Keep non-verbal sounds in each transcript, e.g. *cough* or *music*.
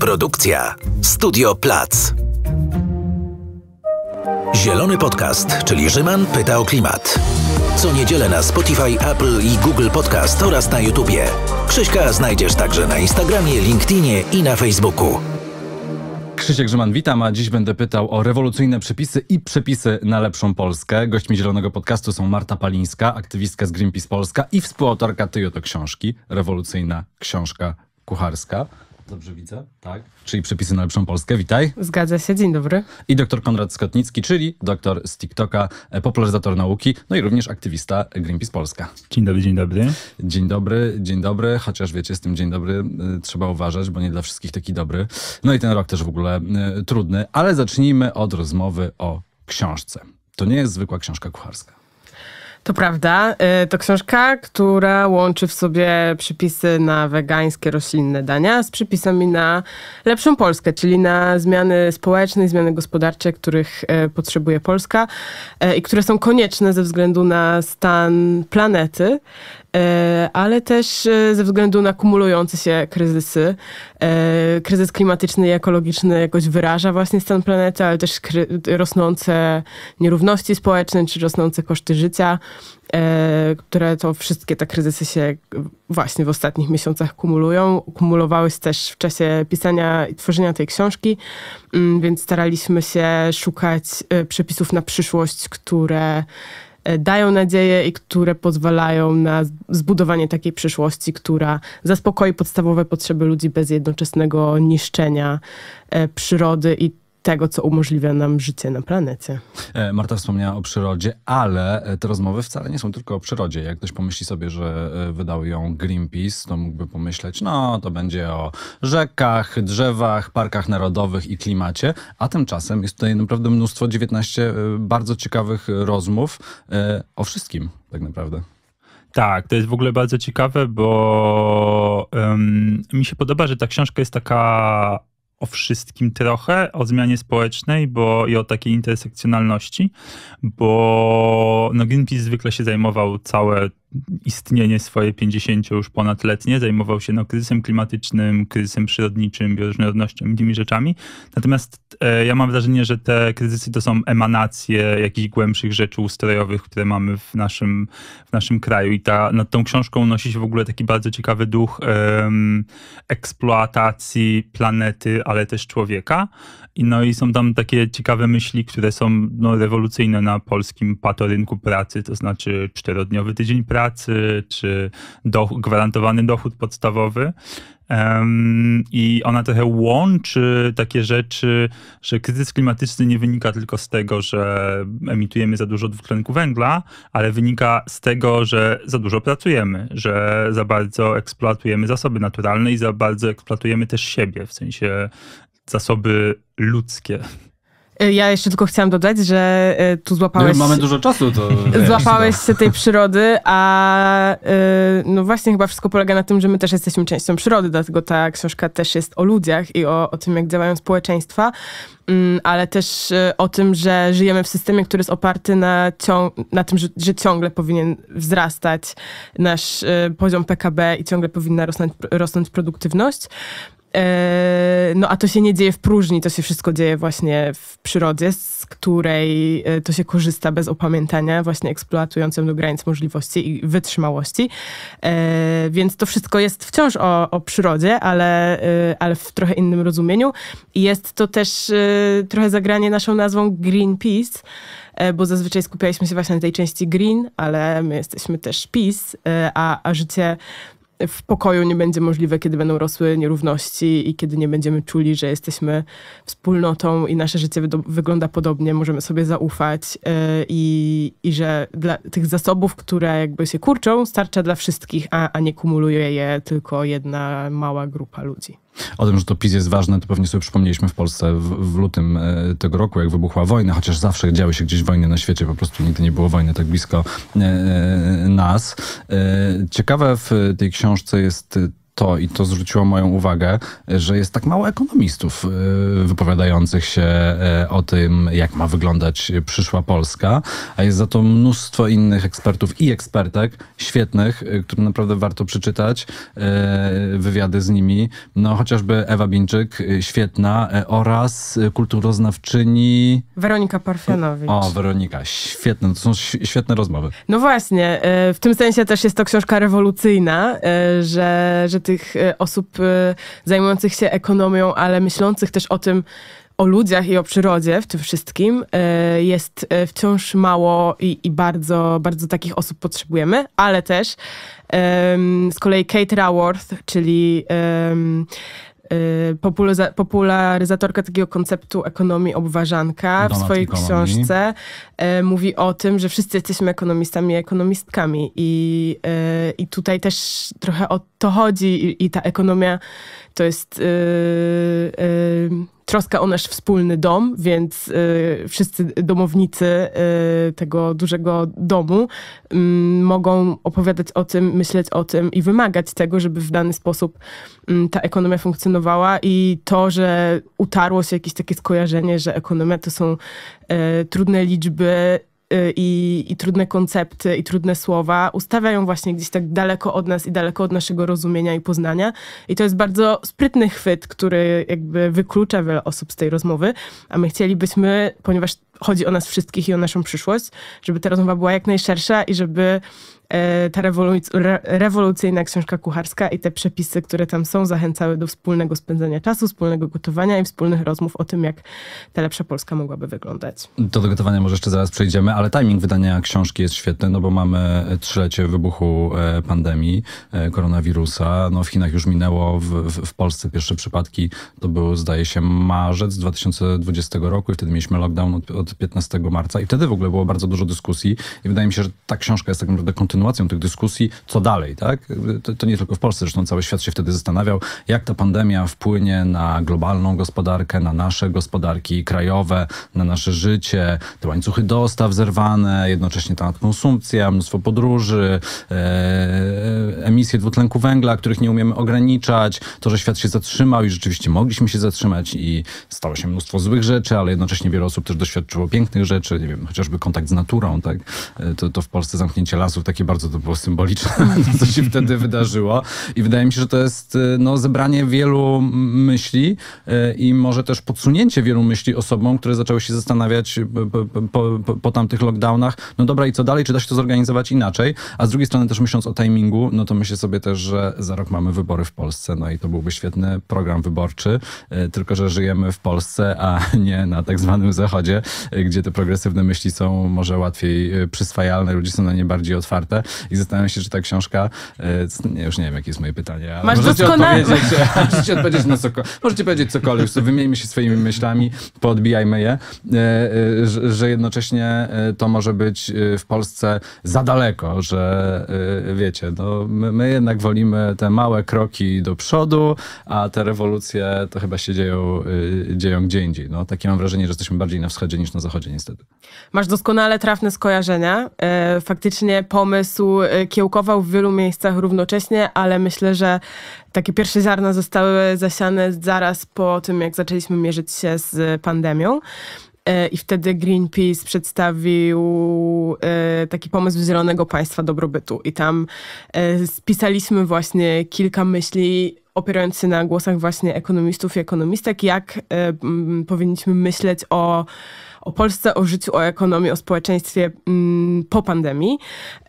Produkcja Studio Plac. Zielony Podcast, czyli Rzyman pyta o klimat. Co niedzielę na Spotify, Apple i Google Podcast oraz na YouTubie. Krzyśka znajdziesz także na Instagramie, LinkedInie i na Facebooku. Krzysiek Grzyman, witam, a dziś będę pytał o rewolucyjne przepisy i przepisy na lepszą Polskę. Gośćmi Zielonego Podcastu są Marta Palińska, aktywistka z Greenpeace Polska i współautorka tej oto książki, rewolucyjna książka kucharska. Dobrze widzę? Tak. Czyli przepisy na lepszą Polskę. Witaj. Zgadza się, dzień dobry. I doktor Konrad Skotnicki, czyli doktor z TikToka, e, popularyzator nauki, no i również aktywista Greenpeace Polska. Dzień dobry, dzień dobry. Dzień dobry, dzień dobry, chociaż wiecie, z tym dzień dobry y, trzeba uważać, bo nie dla wszystkich taki dobry. No i ten rok też w ogóle y, trudny, ale zacznijmy od rozmowy o książce. To nie jest zwykła książka kucharska. To prawda. Y, to książka, która łączy w sobie przepisy na wegańskie, roślinne dania z przepisami na lepszą Polskę, czyli na zmiany społeczne zmiany gospodarcze, których y, potrzebuje Polska y, i które są konieczne ze względu na stan planety ale też ze względu na kumulujące się kryzysy. Kryzys klimatyczny i ekologiczny jakoś wyraża właśnie stan planety, ale też rosnące nierówności społeczne czy rosnące koszty życia. E, które to wszystkie te kryzysy się właśnie w ostatnich miesiącach kumulują. Kumulowały się też w czasie pisania i tworzenia tej książki, mm, więc staraliśmy się szukać e, przepisów na przyszłość, które e, dają nadzieję i które pozwalają na zbudowanie takiej przyszłości, która zaspokoi podstawowe potrzeby ludzi bez jednoczesnego niszczenia przyrody i tego, co umożliwia nam życie na planecie. E, Marta wspomniała o przyrodzie, ale e, te rozmowy wcale nie są tylko o przyrodzie. Jak ktoś pomyśli sobie, że e, wydał ją Greenpeace, to mógłby pomyśleć, no to będzie o rzekach, drzewach, parkach narodowych i klimacie, a tymczasem jest tutaj naprawdę mnóstwo, 19 bardzo ciekawych rozmów o wszystkim tak naprawdę. Tak, to jest w ogóle bardzo ciekawe, bo um, mi się podoba, że ta książka jest taka o wszystkim trochę, o zmianie społecznej bo, i o takiej intersekcjonalności, bo no Greenpeace zwykle się zajmował całe istnienie swoje 50 już ponadletnie, zajmował się no, kryzysem klimatycznym, kryzysem przyrodniczym, bioróżnorodnością i tymi rzeczami. Natomiast e, ja mam wrażenie, że te kryzysy to są emanacje jakichś głębszych rzeczy ustrojowych, które mamy w naszym, w naszym kraju. I ta, nad tą książką nosi się w ogóle taki bardzo ciekawy duch eksploatacji planety, ale też człowieka. I, no, I są tam takie ciekawe myśli, które są no, rewolucyjne na polskim patorynku pracy, to znaczy czterodniowy tydzień pracy, czy do, gwarantowany dochód podstawowy. Um, I ona trochę łączy takie rzeczy, że kryzys klimatyczny nie wynika tylko z tego, że emitujemy za dużo dwutlenku węgla, ale wynika z tego, że za dużo pracujemy, że za bardzo eksploatujemy zasoby naturalne i za bardzo eksploatujemy też siebie, w sensie zasoby ludzkie. Y, ja jeszcze tylko chciałam dodać, że y, tu złapałeś... No, mamy dużo czasu, to... *laughs* Złapałeś się tej przyrody, a y, no właśnie chyba wszystko polega na tym, że my też jesteśmy częścią przyrody, dlatego ta książka też jest o ludziach i o, o tym, jak działają społeczeństwa, mm, ale też o tym, że żyjemy w systemie, który jest oparty na, na tym, że, że, ciągle powinien wzrastać nasz poziom PKB i ciągle powinna rosnąć, rosnąć produktywność. E, no a to się nie dzieje w próżni, to się wszystko dzieje właśnie w przyrodzie, z której e, to się korzysta bez opamiętania, właśnie eksploatującym do granic możliwości i wytrzymałości. E, więc to wszystko jest wciąż o, o przyrodzie, ale, ale w trochę innym rozumieniu. I jest to też trochę zagranie naszą nazwą Greenpeace, bo zazwyczaj skupialiśmy się właśnie na tej części green, ale my jesteśmy też peace, a, a życie w pokoju nie będzie możliwe, kiedy będą rosły nierówności i kiedy nie będziemy czuli, że jesteśmy wspólnotą i nasze życie wygląda podobnie, możemy sobie zaufać yy, i, i że dla tych zasobów, które jakby się kurczą, starcza dla wszystkich, a, a nie kumuluje je tylko jedna mała grupa ludzi. O tym, że to PiS jest ważne, to pewnie sobie przypomnieliśmy w Polsce w, w, lutym e, tego roku, jak wybuchła wojna, chociaż zawsze działy się gdzieś wojny na świecie, po prostu nigdy nie było wojny tak blisko e, nas. E, ciekawe w tej książce jest to, i to zwróciło moją uwagę, że jest tak mało ekonomistów y, wypowiadających się y, o tym, jak ma wyglądać przyszła Polska, a jest za to mnóstwo innych ekspertów i ekspertek świetnych, y, którym naprawdę warto przeczytać wywiady z nimi. No chociażby Ewa Bińczyk, świetna, oraz kulturoznawczyni... Weronika Parfianowicz. O, Weronika, świetne, to są świetne rozmowy. No właśnie, w tym sensie też jest to książka rewolucyjna, że, że tych e, osób e, zajmujących się ekonomią, ale myślących też o tym, o ludziach i o przyrodzie w tym wszystkim e, jest wciąż mało i, i bardzo, bardzo takich osób potrzebujemy, ale też z kolei Kate Raworth, czyli popularyzatorka takiego konceptu ekonomii obważanka w swojej książce y, mówi o tym, że wszyscy jesteśmy ekonomistami i ekonomistkami. I, y, i tutaj też trochę o to chodzi i, i ta ekonomia to jest troska o nasz wspólny dom, więc y, wszyscy domownicy y, tego dużego domu y, mogą opowiadać o tym, myśleć o tym i wymagać tego, żeby w dany sposób mm, ta ekonomia funkcjonowała. I to, że utarło się jakieś takie skojarzenie, że ekonomia to są y, trudne liczby, Y, i, i, trudne koncepty i trudne słowa ustawiają właśnie gdzieś tak daleko od nas i daleko od naszego rozumienia i poznania. I to jest bardzo sprytny chwyt, który jakby wyklucza wiele osób z tej rozmowy, a my chcielibyśmy, ponieważ chodzi o nas wszystkich i o naszą przyszłość, żeby ta rozmowa była jak najszersza i żeby E, ta rewolucyjna książka kucharska i te przepisy, które tam są, zachęcały do wspólnego spędzania czasu, wspólnego gotowania i wspólnych rozmów o tym, jak ta lepsza Polska mogłaby wyglądać. Do gotowania może jeszcze zaraz przejdziemy, ale timing wydania książki jest świetny, no bo mamy trzylecie wybuchu e, pandemii e, koronawirusa. No w Chinach już minęło, w, w, Polsce pierwsze przypadki to był, zdaje się, marzec 2020 roku i wtedy mieliśmy lockdown od, od 15 marca i wtedy w ogóle było bardzo dużo dyskusji i wydaje mi się, że ta książka jest tak naprawdę kontynuacją kontynuacją tych dyskusji, co dalej, tak? To, to, nie tylko w Polsce, zresztą cały świat się wtedy zastanawiał, jak ta pandemia wpłynie na globalną gospodarkę, na nasze gospodarki krajowe, na nasze życie, te łańcuchy dostaw zerwane, jednocześnie ta konsumpcja, mnóstwo podróży, e, emisje dwutlenku węgla, których nie umiemy ograniczać, to, że świat się zatrzymał i rzeczywiście mogliśmy się zatrzymać i stało się mnóstwo złych rzeczy, ale jednocześnie wiele osób też doświadczyło pięknych rzeczy, nie wiem, chociażby kontakt z naturą, tak? E, to, to w Polsce zamknięcie lasów, takie bardzo to było symboliczne, *laughs* co się wtedy wydarzyło. I wydaje mi się, że to jest y, no, zebranie wielu myśli y, i może też podsunięcie wielu myśli osobom, które zaczęły się zastanawiać po, po, po, po tamtych lockdownach, no dobra i co dalej, czy da się to zorganizować inaczej? A z drugiej strony też myśląc o timingu, no to myślę sobie też, że za rok mamy wybory w Polsce, no i to byłby świetny program wyborczy, y, tylko że żyjemy w Polsce, a *laughs* nie na tak zwanym zachodzie, gdzie te progresywne myśli są może łatwiej przyswajalne, ludzie są na nie bardziej otwarte i zastanawiam się, czy ta książka, e, już nie wiem, jakie jest moje pytanie. Ale Masz możecie doskonale... odpowiedzieć, *laughs* możecie odpowiedzieć na cokolwiek, możecie powiedzieć cokolwiek, so wymieńmy się swoimi myślami, podbijajmy je, e, e, że, że jednocześnie to może być w Polsce za daleko, że wiecie, no, my, my jednak wolimy te małe kroki do przodu, a te rewolucje to chyba się dzieją, dzieją gdzie indziej. No, takie mam wrażenie, że jesteśmy bardziej na wschodzie niż na zachodzie niestety. Masz doskonale trafne skojarzenia. Faktycznie pomysł pomysł y, kiełkował w wielu miejscach równocześnie, ale myślę, że takie pierwsze ziarna zostały zasiane zaraz po tym, jak zaczęliśmy mierzyć się z pandemią. Y, I wtedy Greenpeace przedstawił y, taki pomysł Zielonego Państwa Dobrobytu. I tam spisaliśmy właśnie kilka myśli opierając się na głosach właśnie ekonomistów i ekonomistek, jak powinniśmy myśleć o o Polsce, o życiu, o ekonomii, o społeczeństwie mm, po pandemii.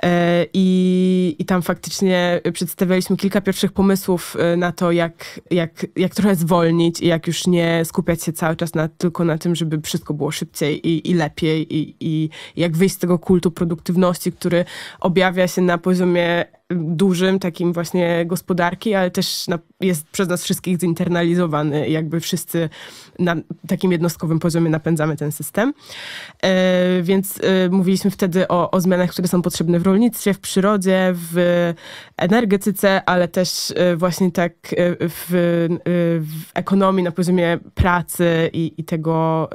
E, I, I tam faktycznie przedstawialiśmy kilka pierwszych pomysłów e, na to, jak, jak, jak trochę zwolnić i jak już nie skupiać się cały czas na, tylko na tym, żeby wszystko było szybciej i, i lepiej i, i jak wyjść z tego kultu produktywności, który objawia się na poziomie dużym, takim właśnie gospodarki, ale też na, jest przez nas wszystkich zinternalizowany. Jakby wszyscy na takim jednostkowym poziomie napędzamy ten system. E, więc e, mówiliśmy wtedy o, o zmianach, które są potrzebne w rolnictwie, w przyrodzie, w energetyce, ale też e, właśnie tak e, w, e, w, ekonomii na poziomie pracy i, i tego,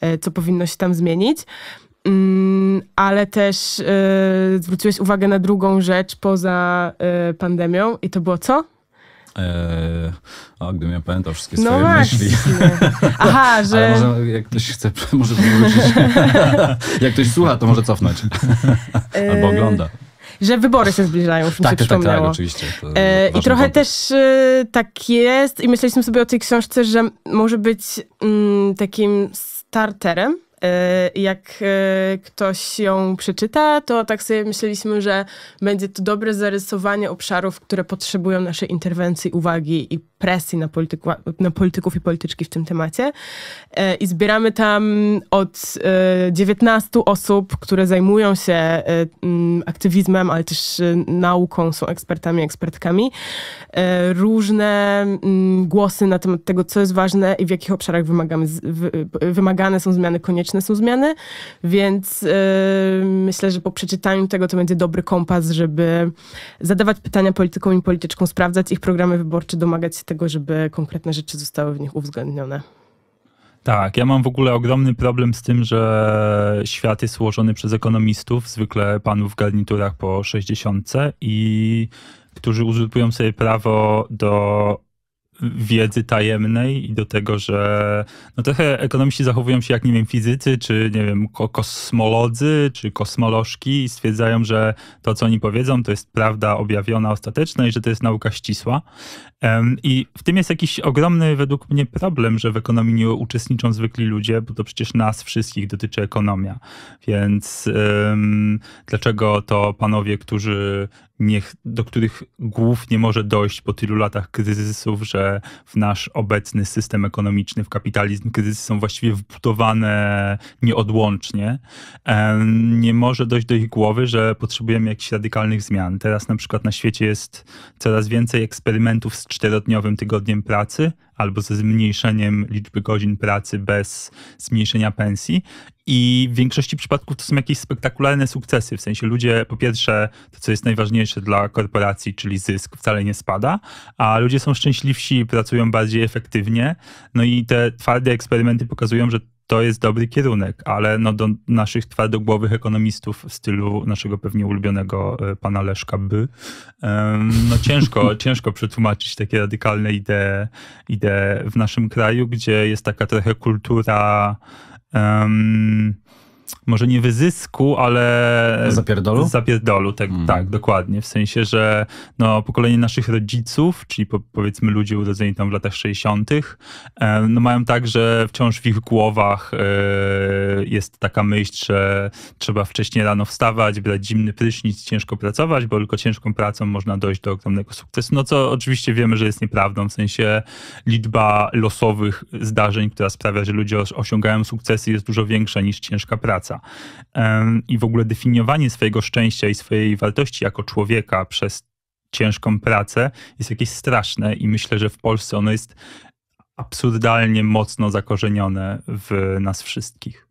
e, co powinno się tam zmienić. Mm, ale też y, zwróciłeś uwagę na drugą rzecz poza y, pandemią i to było co? Eee, o, gdybym ja pamiętał wszystkie No swoje właśnie. myśli. Aha, *laughs* Ale że... może jak ktoś chce, *laughs* może wrócić. *laughs* jak ktoś słucha, to może cofnąć. Albo ogląda. Że wybory się zbliżają, już mi Tak, się tak, tak, przypomniało. tak, oczywiście. E, I trochę też e, tak jest i myśleliśmy sobie o tej książce, że może być mm, takim starterem. E, Jak e, ktoś ją przeczyta, to tak sobie myśleliśmy, że będzie to dobre zarysowanie obszarów, które potrzebują naszej interwencji, uwagi i presji na, polityku, na polityków i polityczki w tym temacie. E, I zbieramy tam od e, 19 osób, które zajmują się mm, aktywizmem, ale też nauką, są ekspertami, ekspertkami, różne mm, głosy na temat tego, co jest ważne i w jakich obszarach wymagamy, wymagane są zmiany, konieczne są zmiany, więc e, myślę, że po przeczytaniu tego to będzie dobry kompas, żeby zadawać pytania politykom i polityczkom, sprawdzać ich programy wyborcze, domagać się tego, żeby konkretne rzeczy zostały w nich uwzględnione. Tak, ja mam w ogóle ogromny problem z tym, że świat jest ułożony przez ekonomistów, zwykle panów w garniturach po 60 i którzy uzurpują sobie prawo do wiedzy tajemnej i do tego, że no trochę ekonomiści zachowują się jak, nie wiem, fizycy, czy nie wiem, ko- kosmolodzy, czy kosmolożki i stwierdzają, że to, co oni powiedzą, to jest prawda objawiona, ostateczna i że to jest nauka ścisła. I w tym jest jakiś ogromny według mnie problem, że w ekonomii nie uczestniczą zwykli ludzie, bo to przecież nas wszystkich dotyczy ekonomia. Więc em, dlaczego to panowie, którzy niech, do których głów nie może dojść po tylu latach kryzysów, że w nasz obecny system ekonomiczny, w kapitalizm kryzysy są właściwie wbudowane nieodłącznie, em, nie może dojść do ich głowy, że potrzebujemy jakichś radykalnych zmian. Teraz na przykład na świecie jest coraz więcej eksperymentów z czterodniowym tygodniem pracy albo ze zmniejszeniem liczby godzin pracy bez zmniejszenia pensji. I w większości przypadków to są jakieś spektakularne sukcesy. W sensie ludzie, po pierwsze, to co jest najważniejsze dla korporacji, czyli zysk, wcale nie spada, a ludzie są szczęśliwsi, pracują bardziej efektywnie. No i te twarde eksperymenty pokazują, że to jest dobry kierunek, ale no do naszych twardogłowych ekonomistów w stylu naszego pewnie ulubionego e, pana Leszka By, no ciężko, *laughs* ciężko przetłumaczyć takie radykalne idee, idee w naszym kraju, gdzie jest taka trochę kultura em, może nie wyzysku, ale Zapierdolu? Zapierdolu, tak, Mm. tak, dokładnie. W sensie, że no, pokolenie naszych rodziców, czyli po, powiedzmy ludzie urodzeni tam w latach 60., e, no mają tak, że wciąż w ich głowach e, jest taka myśl, że trzeba wcześniej rano wstawać, brać zimny prysznic, ciężko pracować, bo tylko ciężką pracą można dojść do ogromnego sukcesu. No co oczywiście wiemy, że jest nieprawdą, w sensie liczba losowych zdarzeń, która sprawia, że ludzie os- osiągają sukcesy jest dużo większa niż ciężka praca. Em, I w ogóle definiowanie swojego szczęścia i swojej wartości jako człowieka przez ciężką pracę jest jakieś straszne i myślę, że w Polsce ono jest absurdalnie mocno zakorzenione w nas wszystkich.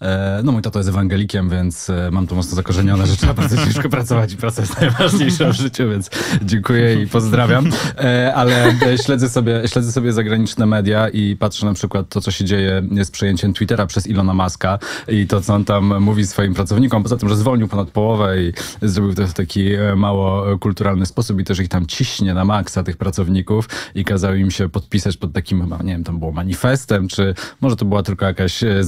E, No mój tato jest ewangelikiem, więc e, mam to mocno zakorzenione, że trzeba bardzo ciężko pracować i praca jest *laughs* najważniejsza w życiu, więc dziękuję i pozdrawiam. E, Ale śledzę sobie, śledzę sobie zagraniczne media i patrzę na przykład to, co się dzieje z przejęciem Twittera przez Ilona Maska i to, co on tam mówi swoim pracownikom, poza tym, że zwolnił ponad połowę i zrobił to w taki mało kulturalny sposób i też ich tam ciśnie na maksa tych pracowników i kazał im się podpisać pod takim chyba, nie wiem, tam było manifestem, czy może to była tylko jakaś e,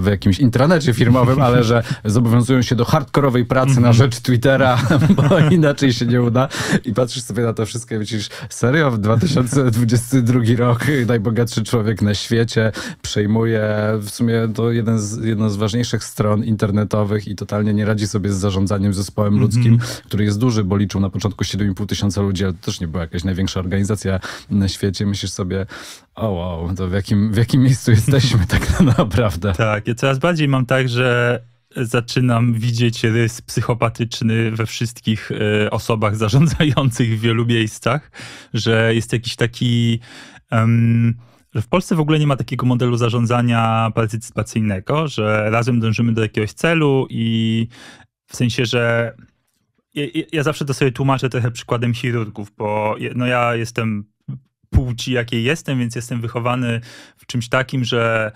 w jakimś intranecie firmowym, ale że zobowiązują się do hardkorowej pracy na rzecz Twittera, *laughs* bo inaczej się nie uda. I patrzysz sobie na to wszystko i myślisz, serio, w 2022 rok najbogatszy człowiek na świecie przejmuje w sumie to jeden z, jedna z ważniejszych stron internetowych i totalnie nie radzi sobie z zarządzaniem zespołem ludzkim, który jest duży, bo liczył na początku 7,5 tysiąca ludzi, ale to też nie była jakaś największa organizacja na świecie. Myślisz sobie, o wow, to w jakim, w jakim miejscu jesteśmy tak *laughs* naprawdę? Tak, ja coraz bardziej mam tak, że zaczynam widzieć rys psychopatyczny we wszystkich e, osobach zarządzających w wielu miejscach, że jest jakiś taki. em, że w Polsce w ogóle nie ma takiego modelu zarządzania partycypacyjnego, że razem dążymy do jakiegoś celu i w sensie, że ja, ja- zawsze to sobie tłumaczę trochę przykładem chirurgów, bo no ja jestem płci, jakiej jestem, więc jestem wychowany w czymś takim, że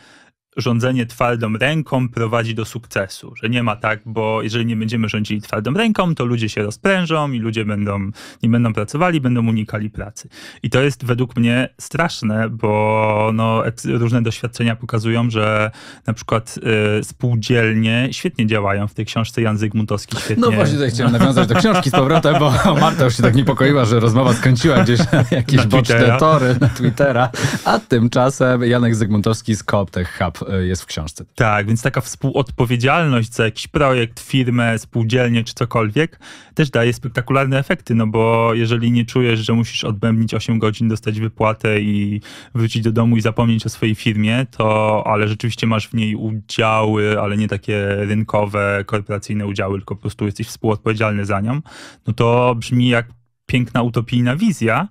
rządzenie twardą ręką prowadzi do sukcesu, że nie ma tak, bo jeżeli nie będziemy rządzili twardą ręką, to ludzie się rozprężą i ludzie będą, nie będą pracowali, będą unikali pracy. I to jest według mnie straszne, bo no, różne doświadczenia pokazują, że na przykład y, spółdzielnie świetnie działają. W tej książce Jan Zygmuntowski świetnie... No właśnie tutaj chciałem nawiązać do książki z powrotem, bo Marta już się tak niepokoiła, że rozmowa skręciła gdzieś *laughs* na jakieś na boczne tory, na Twittera, a tymczasem Janek Zygmuntowski z Cooptech Hub jest w książce. Tak, więc taka współodpowiedzialność za jakiś projekt, firmę, spółdzielnię czy cokolwiek też daje spektakularne efekty, no bo jeżeli nie czujesz, że musisz odbębnić 8 godzin, dostać wypłatę i wrócić do domu i zapomnieć o swojej firmie, to ale rzeczywiście masz w niej udziały, ale nie takie rynkowe, korporacyjne udziały, tylko po prostu jesteś współodpowiedzialny za nią, no to brzmi jak piękna utopijna wizja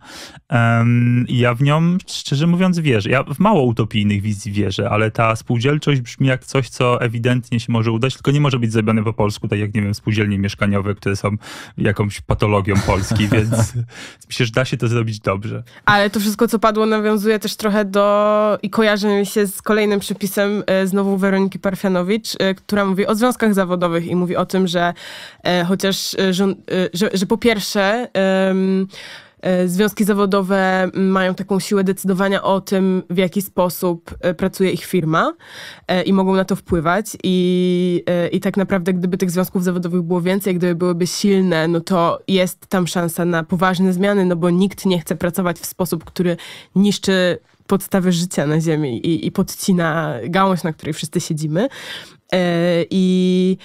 um, i ja w nią, szczerze mówiąc, wierzę. Ja w mało utopijnych wizji wierzę, ale ta spółdzielczość brzmi jak coś, co ewidentnie się może udać, tylko nie może być zrobione po polsku, tak jak, nie wiem, spółdzielnie mieszkaniowe, które są jakąś patologią Polski, *laughs* więc myślę, że da się to zrobić dobrze. Ale to wszystko, co padło, nawiązuje też trochę do i kojarzy mi się z kolejnym przepisem e, znowu Weroniki Parfianowicz, e, która mówi o związkach zawodowych i mówi o tym, że e, chociaż, że, że, że po pierwsze związki zawodowe mają taką siłę decydowania o tym, w jaki sposób e, pracuje ich firma e, i mogą na to wpływać. I, I tak naprawdę, gdyby tych związków zawodowych było więcej, gdyby byłyby silne, no to jest tam szansa na poważne zmiany, no bo nikt nie chce pracować w sposób, który niszczy podstawy życia na Ziemi i, i podcina gałąź, na której wszyscy siedzimy. I,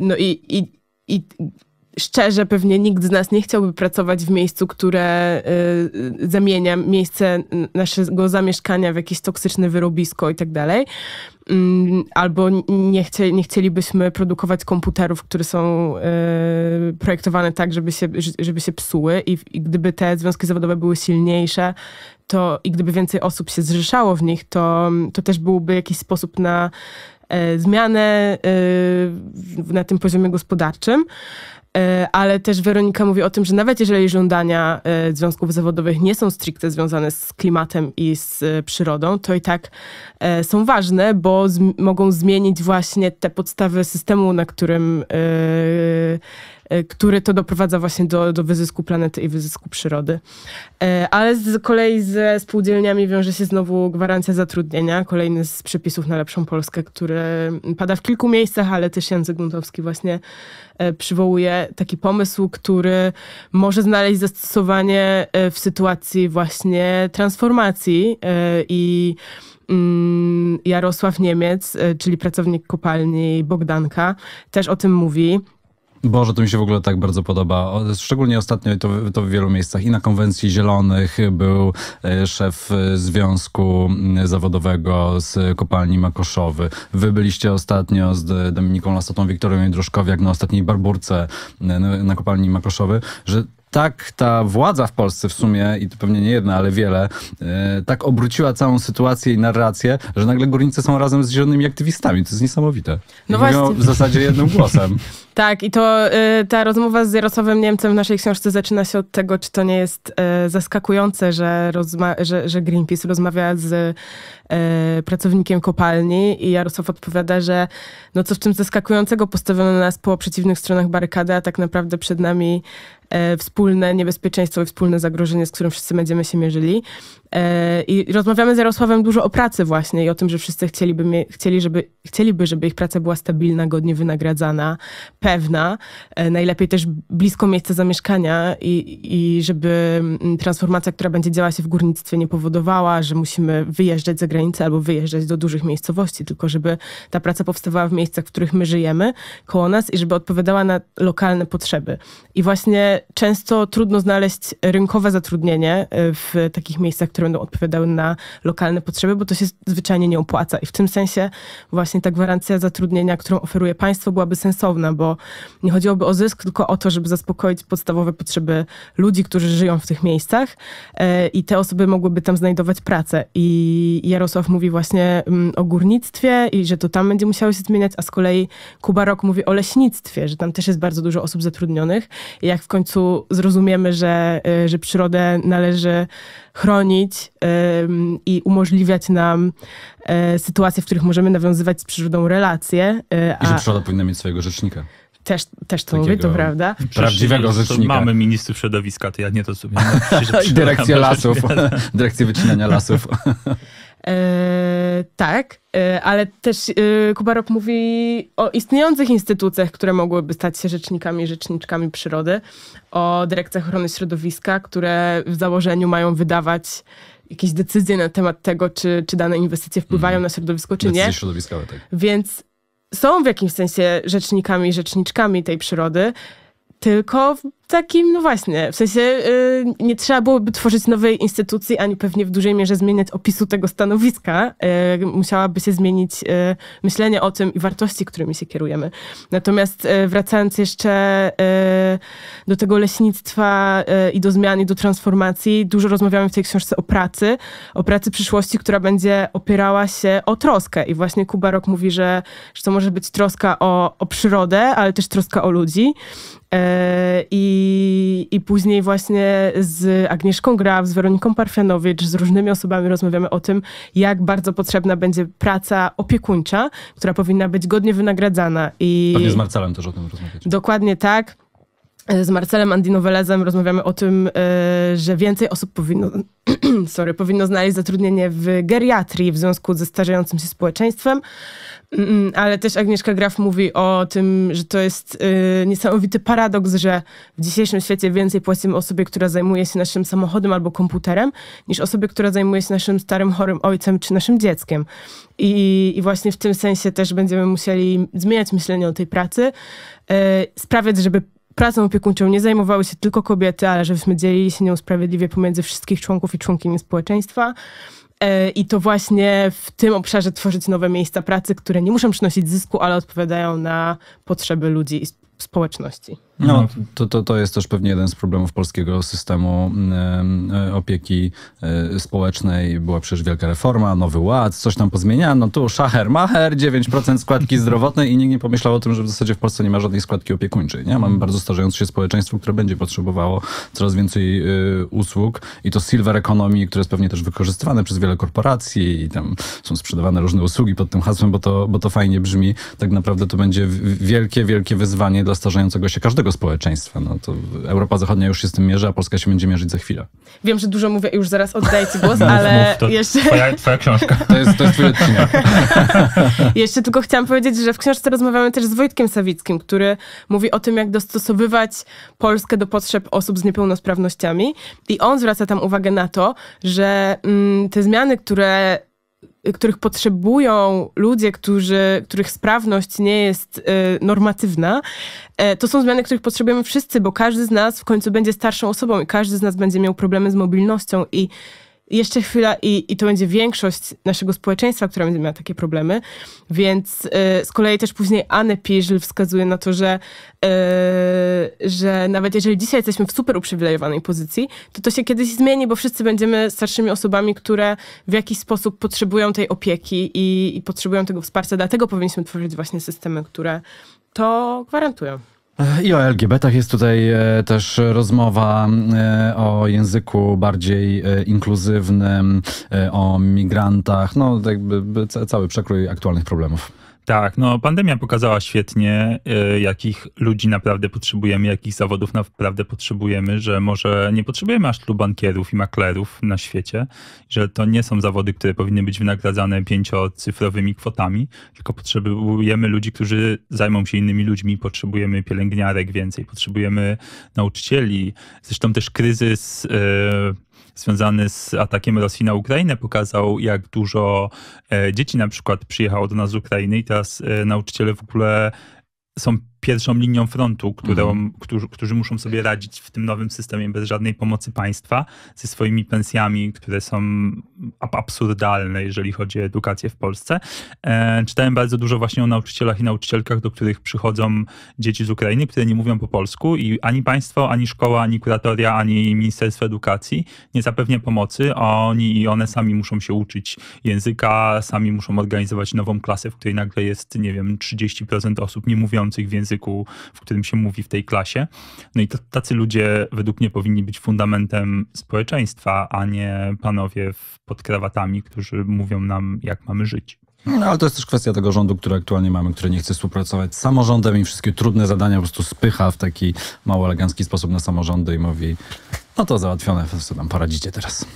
no i, i, i szczerze pewnie nikt z nas nie chciałby pracować w miejscu, które y, zamienia miejsce naszego zamieszkania w jakieś toksyczne wyrobisko i tak dalej. Mm, albo nie, chcie, nie chcielibyśmy produkować komputerów, które są y, projektowane tak, żeby się, żeby się psuły I, i gdyby te związki zawodowe były silniejsze, to i gdyby więcej osób się zrzeszało w nich, to, to też byłby jakiś sposób na y, zmianę y, na tym poziomie gospodarczym. E, ale też Weronika mówi o tym, że nawet jeżeli żądania e, związków zawodowych nie są stricte związane z klimatem i z e, przyrodą, to i tak są ważne, bo mogą zmienić właśnie te podstawy systemu, na którym który to doprowadza właśnie do, do wyzysku planety i wyzysku przyrody. E, ale z kolei ze spółdzielniami wiąże się znowu gwarancja zatrudnienia, kolejny z przepisów na lepszą Polskę, który pada w kilku miejscach, ale też Jan Zygmuntowski właśnie e, przywołuje taki pomysł, który może znaleźć zastosowanie w sytuacji właśnie transformacji i mm, Jarosław Niemiec, czyli pracownik kopalni Bogdanka, też o tym mówi. Boże, to mi się w ogóle tak bardzo podoba. Szczególnie ostatnio to, to w wielu miejscach. I na konwencji zielonych był e, szef związku zawodowego z kopalni Makoszowy. Wy byliście ostatnio z Dominiką Lasotą, Wiktorią Jędruszkowiak na ostatniej barburce na, na kopalni Makoszowy, że tak ta władza w Polsce w sumie, i to pewnie nie jedna, ale wiele, e, tak obróciła całą sytuację i narrację, że nagle górnicy są razem z zielonymi aktywistami. To jest niesamowite. No właśnie. w zasadzie jednym głosem. *laughs* tak, i to y, ta rozmowa z Jarosławem Niemcem w naszej książce zaczyna się od tego, czy to nie jest y, zaskakujące, że, że, że Greenpeace rozmawia z y, pracownikiem kopalni i Jarosław odpowiada, że no co w czym zaskakującego postawiono nas po przeciwnych stronach barykady, a tak naprawdę przed nami E, wspólne niebezpieczeństwo i wspólne zagrożenie, z którym wszyscy będziemy się mierzyli. E, I rozmawiamy z Jarosławem dużo o pracy właśnie i o tym, że wszyscy chcieliby, chcieli, żeby, chcieliby, żeby ich praca była stabilna, godnie wynagradzana, pewna, e, najlepiej też blisko miejsca zamieszkania i, i żeby mm, transformacja, która będzie działała się w górnictwie nie powodowała, że musimy wyjeżdżać za granicę albo wyjeżdżać do dużych miejscowości, tylko żeby ta praca powstawała w miejscach, w których my żyjemy, koło nas i żeby odpowiadała na lokalne potrzeby. I właśnie często trudno znaleźć rynkowe zatrudnienie e, w takich miejscach, które będą odpowiadały na lokalne potrzeby, bo to się zwyczajnie nie opłaca. I w tym sensie właśnie ta gwarancja zatrudnienia, którą oferuje państwo, byłaby sensowna, bo nie chodziłoby o zysk, tylko o to, żeby zaspokoić podstawowe potrzeby ludzi, którzy żyją w tych miejscach e, i te osoby mogłyby tam znajdować pracę. I Jarosław mówi właśnie mm, o górnictwie i że to tam będzie musiało się zmieniać, a z kolei Kuba Rok mówi o leśnictwie, że tam też jest bardzo dużo osób zatrudnionych i jak w końcu zrozumiemy, że, e, że przyrodę należy chronić, chronić i umożliwiać nam y, sytuacje, w których możemy nawiązywać z przyrodą relacje. y, I że a przyroda powinna mieć swojego rzecznika. też, też to takiego- mówię, to prawda. Prawdziwego rzecznika. Mamy ministrów środowiska, to ja nie to sobie. *laughs* I dyrekcję lasów, *laughs* dyrekcję wycinania lasów. *laughs* E, tak, e, ale też e, Kubarok mówi o istniejących instytucjach, które mogłyby stać się rzecznikami i rzeczniczkami przyrody, o dyrekcjach ochrony środowiska, które w założeniu mają wydawać jakieś decyzje na temat tego, czy, czy dane inwestycje wpływają Mhm. na środowisko, czy Decyzje nie. środowiskowe, tak. Więc są w jakimś sensie rzecznikami i rzeczniczkami tej przyrody, tylko w takim, no właśnie, w sensie y, nie trzeba byłoby tworzyć nowej instytucji, ani pewnie w dużej mierze zmieniać opisu tego stanowiska. Y, musiałaby się zmienić y, myślenie o tym i wartości, którymi się kierujemy. Natomiast y, wracając jeszcze y, do tego leśnictwa y, i do zmian i do transformacji, dużo rozmawiamy w tej książce o pracy, o pracy przyszłości, która będzie opierała się o troskę. I właśnie Kubarok mówi, że, że to może być troska o, o przyrodę, ale też troska o ludzi. E, I, I później właśnie z Agnieszką Graf, z Weroniką Parfianowicz, z różnymi osobami rozmawiamy o tym, jak bardzo potrzebna będzie praca opiekuńcza, która powinna być godnie wynagradzana. I Pewnie z Marcelem też o tym rozmawiać. Dokładnie tak. E, Z Marcelem Andinovelezem rozmawiamy o tym, e, że więcej osób powinno, *clears throat* sorry, powinno znaleźć zatrudnienie w geriatrii w związku ze starzejącym się społeczeństwem. Mm, Ale też Agnieszka Graf mówi o tym, że to jest e, niesamowity paradoks, że w dzisiejszym świecie więcej płacimy osobie, która zajmuje się naszym samochodem albo komputerem, niż osobie, która zajmuje się naszym starym, chorym ojcem czy naszym dzieckiem. I, i właśnie w tym sensie też będziemy musieli zmieniać myślenie o tej pracy, sprawiać, żeby pracą opiekuńczą nie zajmowały się tylko kobiety, ale żebyśmy dzielili się nią sprawiedliwie pomiędzy wszystkich członków i członkini społeczeństwa. E, I to właśnie w tym obszarze tworzyć nowe miejsca pracy, które nie muszą przynosić zysku, ale odpowiadają na potrzeby ludzi i sp- społeczności. No, to, to, to jest też pewnie jeden z problemów polskiego systemu em, e, opieki e, społecznej. Była przecież wielka reforma, nowy ład, coś tam pozmieniano. Tu szacher, macher, 9% składki *laughs* zdrowotnej i nikt nie pomyślał o tym, że w zasadzie w Polsce nie ma żadnej składki opiekuńczej. Nie? Mamy bardzo starzejące się społeczeństwo, które będzie potrzebowało coraz więcej y, usług i to silver economy, które jest pewnie też wykorzystywane przez wiele korporacji i tam są sprzedawane różne usługi pod tym hasłem, bo to, bo to fajnie brzmi. Tak naprawdę to będzie wielkie, wielkie wyzwanie dla starzejącego się każdego społeczeństwa. No to Europa Zachodnia już się z tym mierzy, a Polska się będzie mierzyć za chwilę. Wiem, że dużo mówię i już zaraz oddaję ci głos, *laughs* Mów, ale mów, to jeszcze... twoja, twoja książka. To jest, to jest twój odcinek. *laughs* Jeszcze tylko chciałam powiedzieć, że w książce rozmawiamy też z Wojtkiem Sawickim, który mówi o tym, jak dostosowywać Polskę do potrzeb osób z niepełnosprawnościami. I on zwraca tam uwagę na to, że mm, te zmiany, które których potrzebują ludzie, którzy, których sprawność nie jest y, normatywna, e, to są zmiany, których potrzebujemy wszyscy, bo każdy z nas w końcu będzie starszą osobą i każdy z nas będzie miał problemy z mobilnością i jeszcze chwila i, i to będzie większość naszego społeczeństwa, która będzie miała takie problemy. Więc y, z kolei też później Anne Piżl wskazuje na to, że, y, że nawet jeżeli dzisiaj jesteśmy w super uprzywilejowanej pozycji, to to się kiedyś zmieni, bo wszyscy będziemy starszymi osobami, które w jakiś sposób potrzebują tej opieki i, i potrzebują tego wsparcia. Dlatego powinniśmy tworzyć właśnie systemy, które to gwarantują. I o LGBT jest tutaj e, też rozmowa e, o języku bardziej e, inkluzywnym, o migrantach, no jakby by ca- cały przekrój aktualnych problemów. Tak, no pandemia pokazała świetnie, y, jakich ludzi naprawdę potrzebujemy, jakich zawodów naprawdę potrzebujemy, że może nie potrzebujemy aż tylu bankierów i maklerów na świecie, że to nie są zawody, które powinny być wynagradzane pięciocyfrowymi kwotami, tylko potrzebujemy ludzi, którzy zajmą się innymi ludźmi, potrzebujemy pielęgniarek więcej, potrzebujemy nauczycieli. Zresztą też kryzys y, związany z atakiem Rosji na Ukrainę pokazał, jak dużo e, dzieci na przykład przyjechało do nas z Ukrainy i teraz e, nauczyciele w ogóle są pierwszą linią frontu, którą, którzy, którzy muszą sobie radzić w tym nowym systemie bez żadnej pomocy państwa, ze swoimi pensjami, które są absurdalne, jeżeli chodzi o edukację w Polsce. E, czytałem bardzo dużo właśnie o nauczycielach i nauczycielkach, do których przychodzą dzieci z Ukrainy, które nie mówią po polsku i ani państwo, ani szkoła, ani kuratoria, ani Ministerstwo Edukacji nie zapewnia pomocy. Oni i one sami muszą się uczyć języka, sami muszą organizować nową klasę, w której nagle jest, nie wiem, 30% osób nie mówiących w języku, w którym się mówi w tej klasie. No i to, tacy ludzie według mnie powinni być fundamentem społeczeństwa, a nie panowie pod krawatami, którzy mówią nam, jak mamy żyć. No, ale to jest też kwestia tego rządu, który aktualnie mamy, który nie chce współpracować z samorządem i wszystkie trudne zadania po prostu spycha w taki mało elegancki sposób na samorządy i mówi, no to załatwione, co tam poradzicie teraz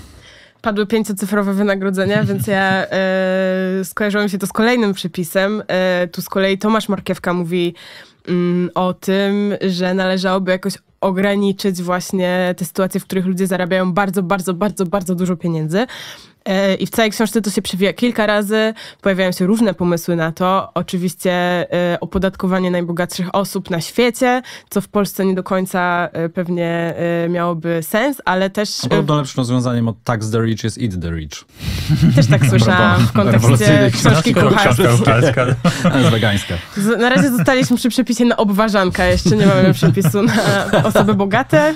padły pięciocyfrowe wynagrodzenia, *laughs* więc ja e, skojarzyłam się to z kolejnym przepisem. E, tu z kolei Tomasz Markiewka mówi mm, o tym, że należałoby jakoś ograniczyć właśnie te sytuacje, w których ludzie zarabiają bardzo, bardzo, bardzo, bardzo dużo pieniędzy. E, I w całej książce to się przewija kilka razy, pojawiają się różne pomysły na to. Oczywiście e, opodatkowanie najbogatszych osób na świecie, co w Polsce nie do końca e, pewnie miałoby sens, ale też... Podobno lepszym rozwiązaniem od tax the rich jest eat the rich. Też tak słyszałam w kontekście książki kucharskiej. jest *laughs* wegańska. Na razie zostaliśmy przy przepisie na obważanka, jeszcze nie mamy przepisu na osoby bogate.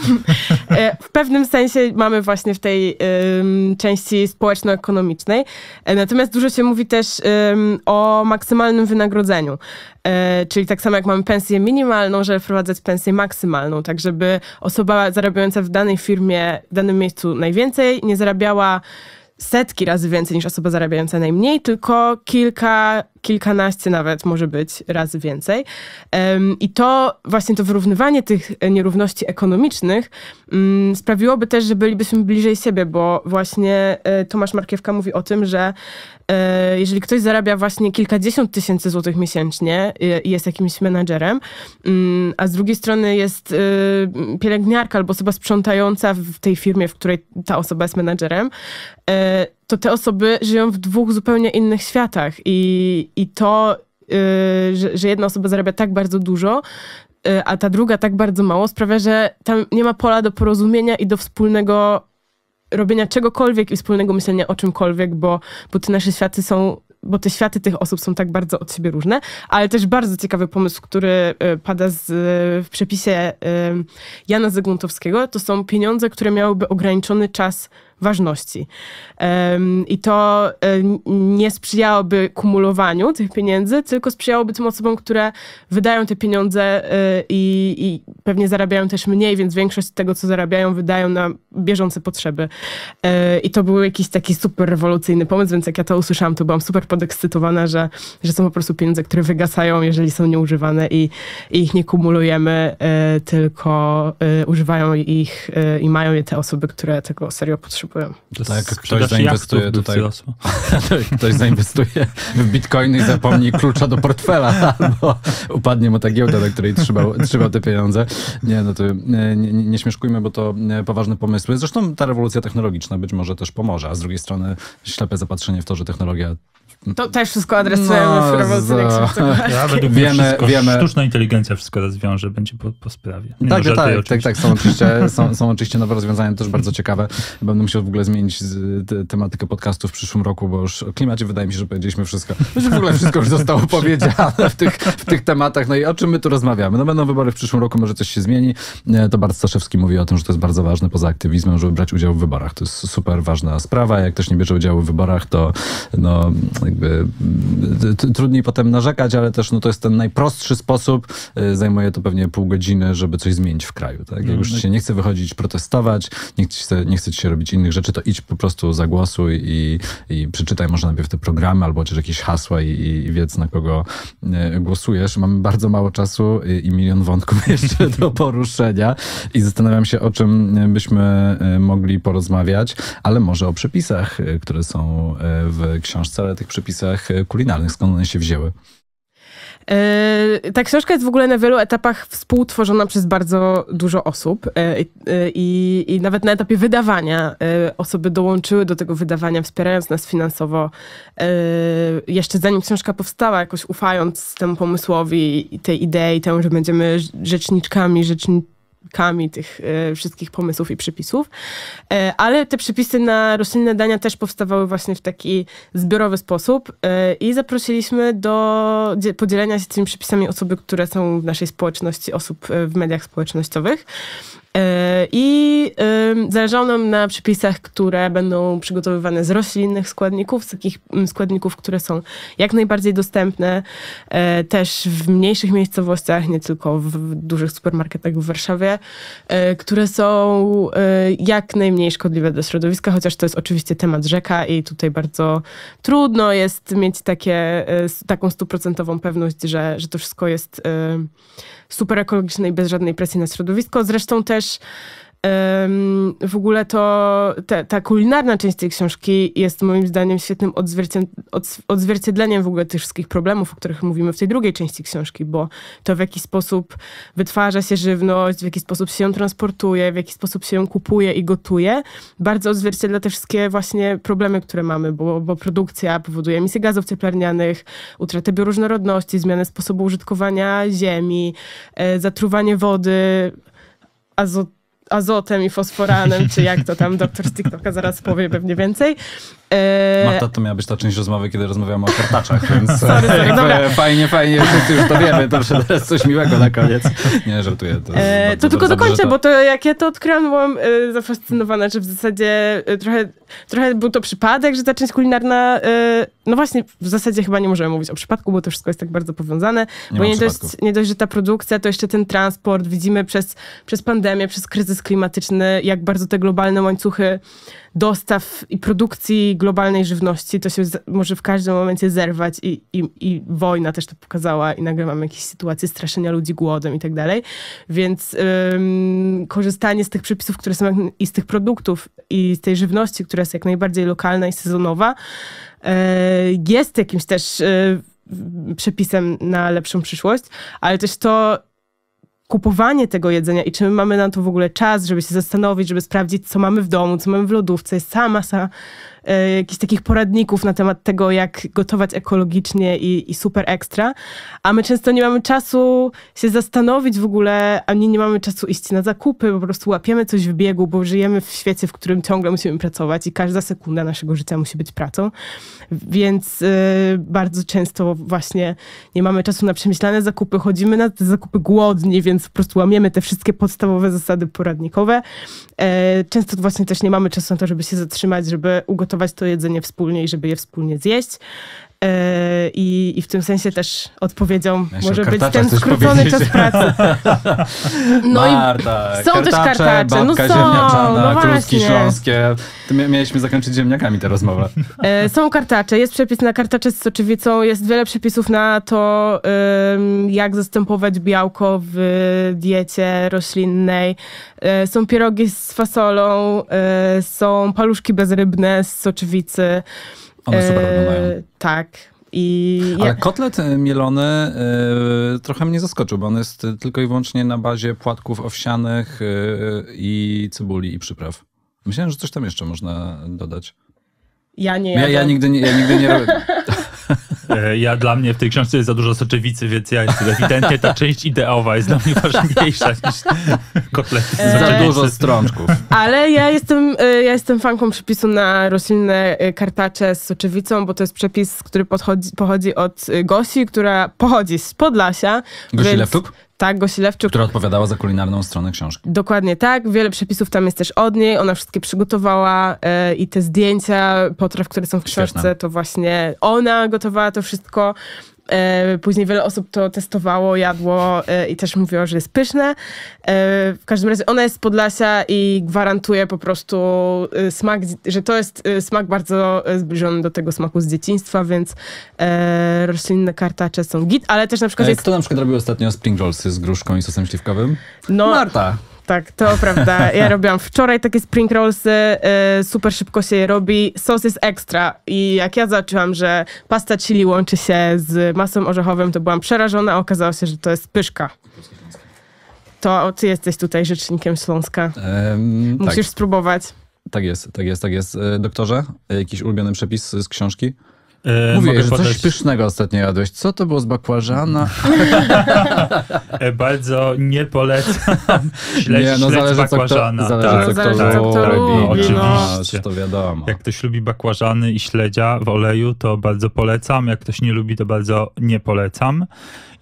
W pewnym sensie mamy właśnie w tej um, części społecznej społeczno-ekonomicznej. E, natomiast dużo się mówi też um, o maksymalnym wynagrodzeniu. E, czyli tak samo jak mamy pensję minimalną, żeby wprowadzać pensję maksymalną, tak żeby osoba zarabiająca w danej firmie, w danym miejscu najwięcej, nie zarabiała setki razy więcej niż osoba zarabiająca najmniej, tylko kilka, kilkanaście nawet może być razy więcej. I to właśnie to wyrównywanie tych nierówności ekonomicznych mm, sprawiłoby też, że bylibyśmy bliżej siebie, bo właśnie e, Tomasz Markiewka mówi o tym, że jeżeli ktoś zarabia właśnie kilkadziesiąt tysięcy złotych miesięcznie i jest jakimś menadżerem, mm, a z drugiej strony jest e, pielęgniarka albo osoba sprzątająca w tej firmie, w której ta osoba jest menadżerem, to te osoby żyją w dwóch zupełnie innych światach. I, i to, yy, że, że jedna osoba zarabia tak bardzo dużo, yy, a ta druga tak bardzo mało, sprawia, że tam nie ma pola do porozumienia i do wspólnego robienia czegokolwiek i wspólnego myślenia o czymkolwiek, bo, bo te nasze światy są bo te światy tych osób są tak bardzo od siebie różne, ale też bardzo ciekawy pomysł, który y, pada z, w przepisie y, Jana Zygmuntowskiego, to są pieniądze, które miałyby ograniczony czas ważności. I to nie sprzyjałoby kumulowaniu tych pieniędzy, tylko sprzyjałoby tym osobom, które wydają te pieniądze e, i, i pewnie zarabiają też mniej, więc większość tego, co zarabiają, wydają na bieżące potrzeby. E, I to był jakiś taki super rewolucyjny pomysł, więc jak ja to usłyszałam, to byłam super podekscytowana, że, że są po prostu pieniądze, które wygasają, jeżeli są nieużywane i, i ich nie kumulujemy, e, tylko używają ich i mają je te osoby, które tego serio potrzebują potrzebują. To tak, ktoś zainwestuje tutaj, *laughs* ktoś zainwestuje w bitcoiny i zapomni klucza do portfela, *laughs* albo upadnie mu ta giełda, na której trzymał, trzymał te pieniądze. Nie, no to nie, nie, nie śmieszkujmy, bo to poważne pomysły. Zresztą ta rewolucja technologiczna być może też pomoże, a z drugiej strony ślepe zapatrzenie w to, że technologia to też wszystko adresujemy no, w rewolucyjnych Ja *laughs* według wiemy, wszystko, wiemy. Sztuczna inteligencja wszystko rozwiąże, będzie po, po sprawie. Nie tak, no, tak, tak, tak, tak, są oczywiście, *laughs* są, są oczywiście nowe rozwiązania, też bardzo ciekawe. Będę musiał w ogóle zmienić te, tematykę podcastu w przyszłym roku, bo już o klimacie wydaje mi się, że powiedzieliśmy wszystko. Że w ogóle wszystko już zostało *laughs* powiedziane w tych, w tych tematach. No i o czym my tu rozmawiamy? No będą wybory w przyszłym roku, może coś się zmieni. To Bart Staszewski mówi o tym, że to jest bardzo ważne poza aktywizmem, żeby brać udział w wyborach. To jest super ważna sprawa. Jak ktoś nie bierze udziału w wyborach, to no, jakby trudniej potem narzekać, ale też no, to jest ten najprostszy sposób. Y, zajmuje to pewnie pół godziny, żeby coś zmienić w kraju. Tak? Jak już się nie chce wychodzić protestować, nie chce, nie chce ci się robić innych rzeczy, to idź po prostu zagłosuj i, i przeczytaj może najpierw te programy albo chociaż jakieś hasła i, i wiedz na kogo y, głosujesz. Mamy bardzo mało czasu i, i milion wątków *laughs* jeszcze do poruszenia i zastanawiam się, o czym byśmy y, mogli porozmawiać, ale może o przepisach, które są w książce, ale tych przepisach kulinarnych, skąd one się wzięły? E, ta książka jest w ogóle na wielu etapach współtworzona przez bardzo dużo osób e, i, i nawet na etapie wydawania e, osoby dołączyły do tego wydawania, wspierając nas finansowo. Jeszcze zanim książka powstała, jakoś ufając temu pomysłowi tej idei, temu, że będziemy rzeczniczkami, rzecznikami kami tych e, wszystkich pomysłów i przepisów. E, ale te przepisy na roślinne dania też powstawały właśnie w taki zbiorowy sposób e, i zaprosiliśmy do dzie- podzielenia się tymi przepisami osoby, które są w naszej społeczności, osób w mediach społecznościowych. E, I zależało nam na przepisach, które będą przygotowywane z roślinnych składników, z takich składników, które są jak najbardziej dostępne e, też w mniejszych miejscowościach, nie tylko w dużych supermarketach w Warszawie, e, które są jak najmniej szkodliwe dla środowiska, chociaż to jest oczywiście temat rzeka i tutaj bardzo trudno jest mieć takie, taką stuprocentową pewność, że, że to wszystko jest super ekologiczne i bez żadnej presji na środowisko. Zresztą też em, w ogóle to te, ta kulinarna część tej książki jest moim zdaniem świetnym odzwiercied- odz- odzwierciedleniem w ogóle tych wszystkich problemów, o których mówimy w tej drugiej części książki, bo to w jaki sposób wytwarza się żywność, w jaki sposób się ją transportuje, w jaki sposób się ją kupuje i gotuje, bardzo odzwierciedla te wszystkie właśnie problemy, które mamy, bo, bo produkcja powoduje emisję gazów cieplarnianych, utratę bioróżnorodności, zmianę sposobu użytkowania ziemi, e, zatruwanie wody, azot azotem i fosforanem, czy jak to tam doktor z TikToka zaraz powie pewnie więcej. E, Marta, to miała być ta część rozmowy, kiedy rozmawiamy o kartaczach, więc *laughs* Sorry, sorry, jakby dobra. fajnie, fajnie, wszyscy już to wiemy, to teraz coś miłego na koniec. Nie, żartuję. To, E, to tylko dokończę, że bo to jak ja to odkryłam, byłam e, zafascynowana, że w zasadzie e, trochę, trochę był to przypadek, że ta część kulinarna, e, no właśnie, w zasadzie chyba nie możemy mówić o przypadku, bo to wszystko jest tak bardzo powiązane, Nie bo nie dość, nie dość, że ta produkcja, to jeszcze ten transport, widzimy przez, przez pandemię, przez kryzys klimatyczny, jak bardzo te globalne łańcuchy dostaw i produkcji globalnej żywności, to się może w każdym momencie zerwać i, i, i wojna też to pokazała i nagle mamy jakieś sytuacje straszenia ludzi głodem i tak dalej. Więc ym, korzystanie z tych przepisów, które są i z tych produktów i z tej żywności, która jest jak najbardziej lokalna i sezonowa, e, jest jakimś też e, przepisem na lepszą przyszłość, ale też to kupowanie tego jedzenia i czy my mamy na to w ogóle czas, żeby się zastanowić, żeby sprawdzić, co mamy w domu, co mamy w lodówce. Jest masa e, jakichś takich poradników na temat tego, jak gotować ekologicznie i, i super ekstra, a my często nie mamy czasu się zastanowić w ogóle, ani nie mamy czasu iść na zakupy, po prostu łapiemy coś w biegu, bo żyjemy w świecie, w którym ciągle musimy pracować i każda sekunda naszego życia musi być pracą. Więc y, bardzo często właśnie nie mamy czasu na przemyślane zakupy, chodzimy na te zakupy głodni, więc po prostu łamiemy te wszystkie podstawowe zasady poradnikowe. E, często właśnie też nie mamy czasu na to, żeby się zatrzymać, żeby ugotować to jedzenie wspólnie i żeby je wspólnie zjeść. E, I, I w tym sensie też odpowiedzią Ja może być ten skrócony czas pracy. *laughs* No i Marta, są też kartacze, no są, ziemniaczana, no właśnie. śląskie. To mieliśmy zakończyć ziemniakami tę rozmowę. E, Są kartacze, jest przepis na kartacze z soczewicą, jest wiele przepisów na to, jak zastępować białko w diecie roślinnej. E, Są pierogi z fasolą, są paluszki bezrybne z soczewicy. One super E, wyglądają. Tak. I Ale kotlet e, mielony e, trochę mnie zaskoczył, bo on jest e, tylko i wyłącznie na bazie płatków owsianych e, i cebuli i przypraw. Myślałem, że coś tam jeszcze można dodać. ja nie Ja, ja, nigdy, nie, ja nigdy nie robię. *laughs* E, Ja dla mnie w tej książce jest za dużo soczewicy, więc ja jestem ewidentnie ta część ideowa jest dla mnie ważniejsza niż kotlety z E, Za dużo strączków. Ale ja jestem, y, ja jestem fanką przepisu na roślinne kartacze z soczewicą, bo to jest przepis, który podchodzi, pochodzi od Gosi, która pochodzi z Podlasia. Gosi więc- Lewczuk, Tak, Gosi Lewczuk. która odpowiadała za kulinarną stronę książki. Dokładnie tak. Wiele przepisów tam jest też od niej. Ona wszystkie przygotowała e, i te zdjęcia potraw, które są w książce, Świetne. to właśnie ona gotowała to wszystko. E, później wiele osób to testowało, jadło e, i też mówiło, że jest pyszne. E, w każdym razie ona jest z Podlasia i gwarantuje po prostu smak, że to jest smak bardzo zbliżony do tego smaku z dzieciństwa, więc roślinne kartacze są git, ale też na przykład E, jest... Kto na przykład robił ostatnio spring rollsy z gruszką i sosem śliwkowym? No, Marta. Tak, to prawda. Ja *laughs* robiłam wczoraj takie spring rollsy, y, super szybko się je robi. Sos jest ekstra i jak ja zobaczyłam, że pasta chili łączy się z masą orzechową, to byłam przerażona, a okazało się, że to jest pyszka. To ty jesteś tutaj rzecznikiem Śląska. Tak, Musisz spróbować. tak jest, tak jest, tak jest. E, Doktorze, jakiś ulubiony przepis z książki? E, Mówię, że coś podać- pysznego ostatnio jadłeś. Co to było z bakłażana? E, Bardzo nie polecam *laughs* śledź, Nie, no śledź zależy co kto, bakłażana. zależy, tak. co Zależy, kto co kto lubi. lubi, no. Oczywiście. To wiadomo. Jak ktoś lubi bakłażany i śledzia w oleju, to bardzo polecam. Jak ktoś nie lubi, to bardzo nie polecam.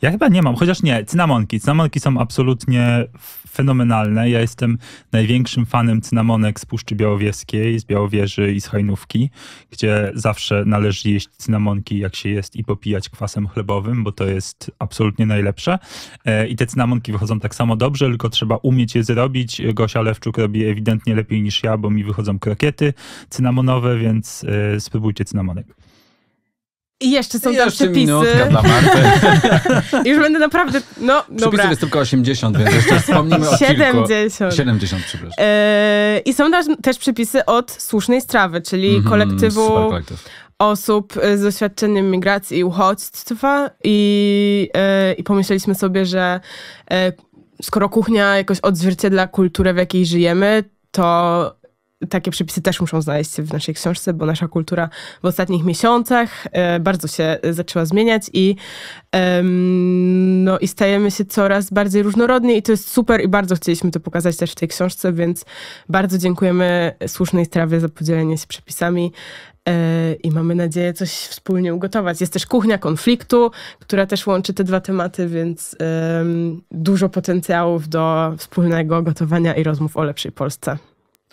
Ja chyba nie mam, chociaż nie, cynamonki. Cynamonki są absolutnie fenomenalne. Ja jestem największym fanem cynamonek z Puszczy Białowieskiej, z Białowieży i z Hajnówki, gdzie zawsze należy jeść cynamonki, jak się jest i popijać kwasem chlebowym, bo to jest absolutnie najlepsze. E, I te cynamonki wychodzą tak samo dobrze, tylko trzeba umieć je zrobić. Gosia Lewczuk robi ewidentnie lepiej niż ja, bo mi wychodzą krokiety cynamonowe, więc e, spróbujcie cynamonek. I jeszcze są I tam jeszcze przepisy. minutka dla Marty. *laughs* Już będę naprawdę, no Przepisów dobra. jest tylko 80, więc jeszcze wspomnimy o kilku. 70. 70, przepraszam. E, I są też, też przepisy od słusznej strawy, czyli Mhm, kolektywu super kolektyw. osób e, z doświadczeniem migracji i uchodźstwa i, e, i pomyśleliśmy sobie, że e, skoro kuchnia jakoś odzwierciedla kulturę, w jakiej żyjemy, to takie przepisy też muszą znaleźć się w naszej książce, bo nasza kultura w ostatnich miesiącach e, bardzo się zaczęła zmieniać i, no, i stajemy się coraz bardziej różnorodni i to jest super i bardzo chcieliśmy to pokazać też w tej książce, więc bardzo dziękujemy Słusznej Strawie za podzielenie się przepisami e, i mamy nadzieję coś wspólnie ugotować. Jest też kuchnia konfliktu, która też łączy te dwa tematy, więc dużo potencjałów do wspólnego gotowania i rozmów o lepszej Polsce.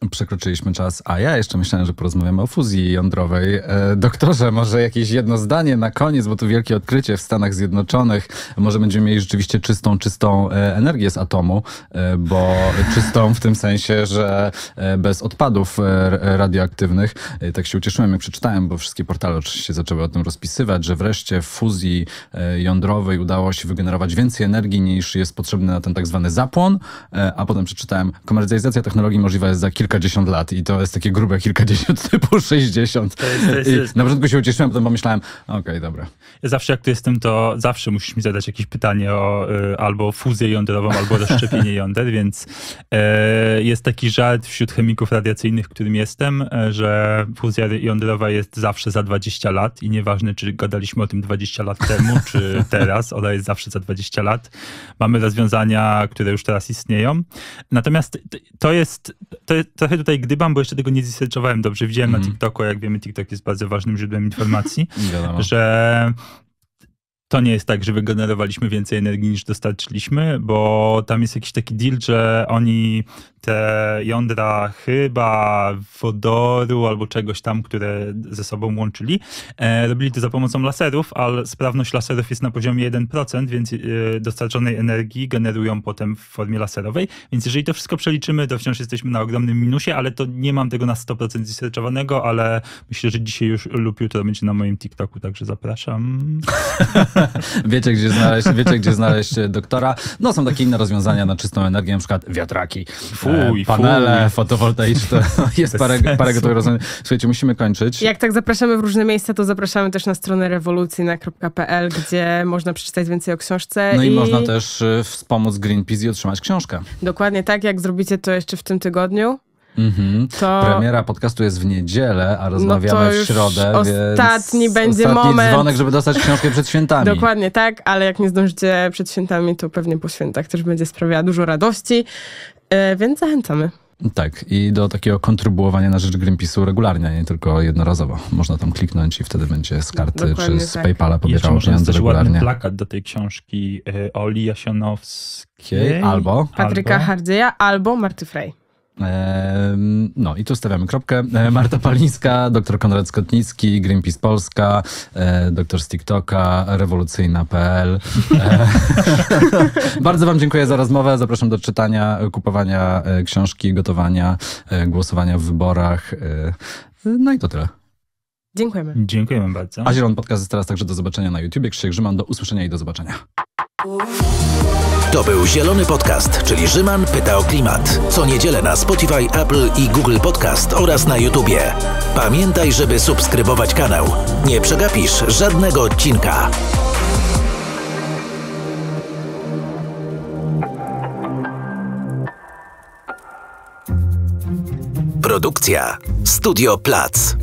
Przekroczyliśmy czas, a ja jeszcze myślałem, że porozmawiamy o fuzji jądrowej. E, doktorze, może jakieś jedno zdanie na koniec, bo to wielkie odkrycie w Stanach Zjednoczonych. Może będziemy mieli rzeczywiście czystą, czystą e, energię z atomu, e, bo czystą w tym sensie, że e, bez odpadów e, radioaktywnych. E, tak się ucieszyłem, jak przeczytałem, bo wszystkie portale oczywiście zaczęły o tym rozpisywać, że wreszcie w fuzji jądrowej udało się wygenerować więcej energii niż jest potrzebny na ten tak zwany zapłon, a potem przeczytałem, komercjalizacja technologii możliwa jest za kilkadziesiąt lat i to jest takie grube kilkadziesiąt *laughs* typu 60. To jest- to jest- na początku się ucieszyłem, potem pomyślałem, okej, dobra. Ja zawsze jak tu jestem, to zawsze musisz mi zadać jakieś pytanie o y, albo fuzję jądrową, albo rozszczepienie jąder, *laughs* więc e, jest taki żart wśród chemików radiacyjnych, którym jestem, e, że fuzja jądrowa jest zawsze za 20 lat i nieważne, czy gadaliśmy o tym 20 lat temu, czy *laughs* teraz, ona jest zawsze za 20 lat. Mamy rozwiązania, które już teraz istnieją. Natomiast to jest, to jest trochę tutaj gdybam, bo jeszcze tego nie zresearchowałem dobrze. Widziałem na Mhm. TikToku, jak wiemy, TikTok jest bardzo ważnym źródłem informacji *laughs* że to nie jest tak, że wygenerowaliśmy więcej energii niż dostarczyliśmy, bo tam jest jakiś taki deal, że oni te jądra chyba wodoru albo czegoś tam, które ze sobą łączyli, e, robili to za pomocą laserów, ale sprawność laserów jest na poziomie 1%, więc e, dostarczonej energii generują potem w formie laserowej. Więc jeżeli to wszystko przeliczymy, to wciąż jesteśmy na ogromnym minusie, ale to nie mam tego na 100% zresearchowanego, ale myślę, że dzisiaj już lub jutro będzie na moim TikToku, także zapraszam. *laughs* Wiecie, gdzie znaleźć, wiecie, gdzie znaleźć doktora. No, są takie inne rozwiązania na czystą energię, na przykład wiatraki, Fuj, e, panele fuj. fotowoltaiczne. *laughs* *laughs* Jest parę, sensu. parę gotowych rozwiązań. Słuchajcie, musimy kończyć. Jak tak zapraszamy w różne miejsca, to zapraszamy też na stronę rewolucyjna.pl, gdzie można przeczytać więcej o książce. No i można też e, wspomóc Greenpeace i otrzymać książkę. Dokładnie tak, jak zrobicie to jeszcze w tym tygodniu, Mhm. to... Premiera podcastu jest w niedzielę, a No rozmawiamy to w środę, ostatni więc będzie ostatni moment. dzwonek, żeby dostać książkę przed świętami. Dokładnie tak, ale jak nie zdążycie przed świętami, to pewnie po świętach też będzie sprawiała dużo radości, e, więc zachęcamy. Tak, i do takiego kontrybuowania na rzecz Greenpeace'u regularnie, nie tylko jednorazowo. Można tam kliknąć i wtedy będzie z karty Dokładnie czy z tak. PayPala pobierało można pieniądze też ładny regularnie. plakat do tej książki y, Oli Jasionowskiej. Albo Patryka albo- Hardzieja albo Marty Frey. No i tu stawiamy kropkę. E, Marta Palińska, dr Konrad Skotnicki, Greenpeace Polska, e, doktor z TikToka, rewolucyjna.pl. E, *laughs* Bardzo wam dziękuję za rozmowę. Zapraszam do czytania, kupowania książki, gotowania, głosowania w wyborach. No i to tyle. Dziękujemy. Dziękujemy bardzo. A Zielony Podcast jest teraz także do zobaczenia na YouTubie. Krzysiek Grzyman, do usłyszenia i do zobaczenia. To był Zielony Podcast, czyli Rzyman pyta o klimat. Co niedzielę na Spotify, Apple i Google Podcast oraz na YouTubie. Pamiętaj, żeby subskrybować kanał. Nie przegapisz żadnego odcinka. Produkcja Studio Plac.